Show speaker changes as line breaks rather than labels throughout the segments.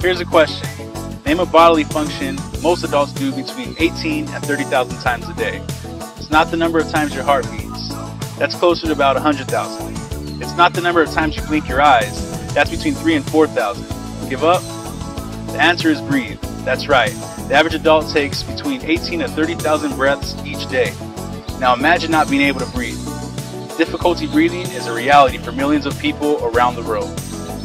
Here's a question. Name a bodily function most adults do between 18 and 30,000 times a day. It's not the number of times your heart beats. That's closer to about 100,000. It's not the number of times you blink your eyes. That's between 3 and 4,000. Give up? The answer is breathe. That's right. The average adult takes between 18 and 30,000 breaths each day. Now imagine not being able to breathe. Difficulty breathing is a reality for millions of people around the world.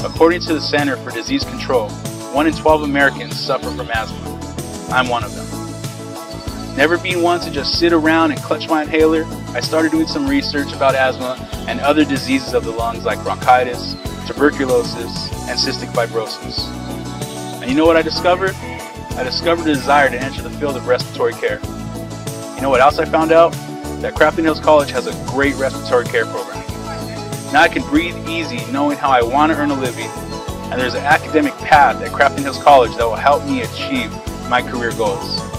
According to the Center for Disease Control, 1 in 12 Americans suffer from asthma. I'm one of them. Never being one to just sit around and clutch my inhaler, I started doing some research about asthma and other diseases of the lungs like bronchitis, tuberculosis, and cystic fibrosis. And you know what I discovered? I discovered a desire to enter the field of respiratory care. You know what else I found out? That Crafton Hills College has a great respiratory care program. Now I can breathe easy knowing how I want to earn a living, and there's an academic path at Crafton Hills College that will help me achieve my career goals.